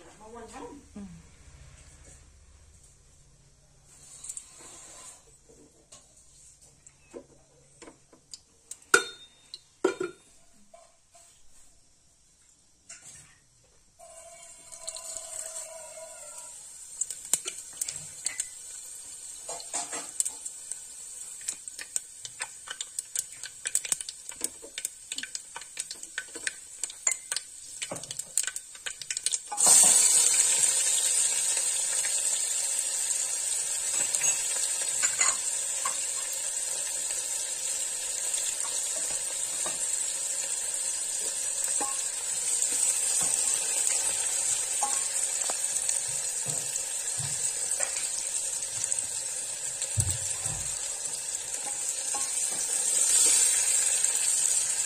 然后问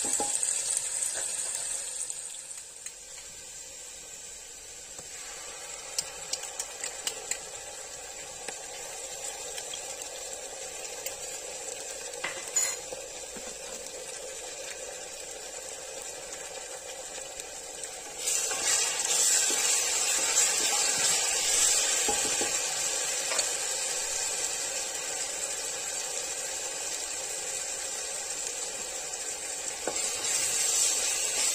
you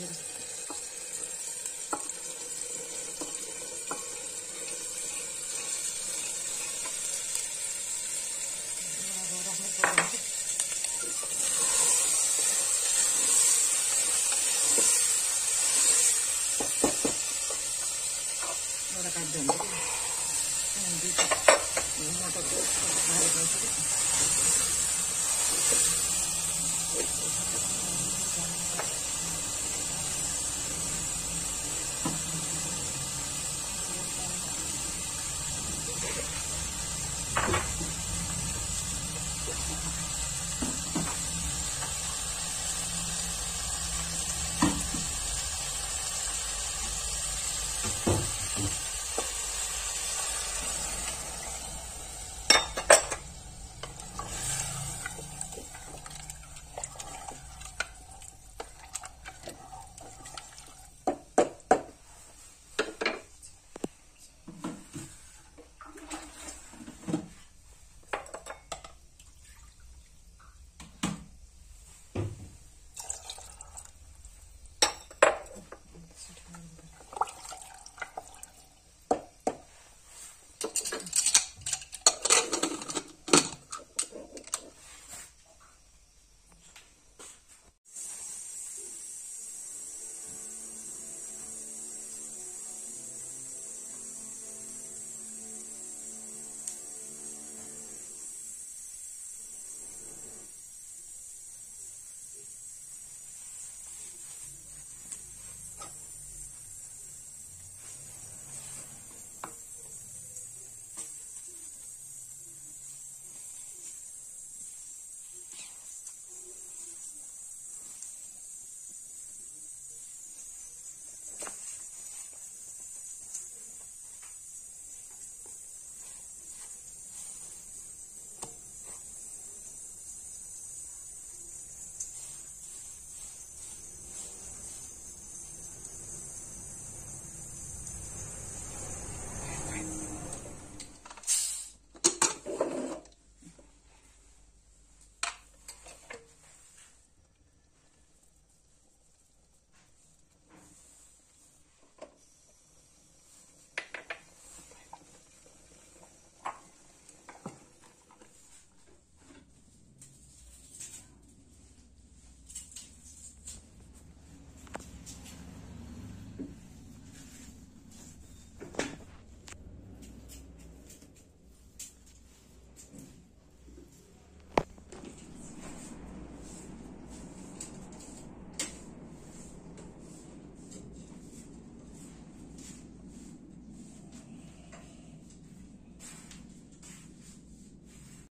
Gracias.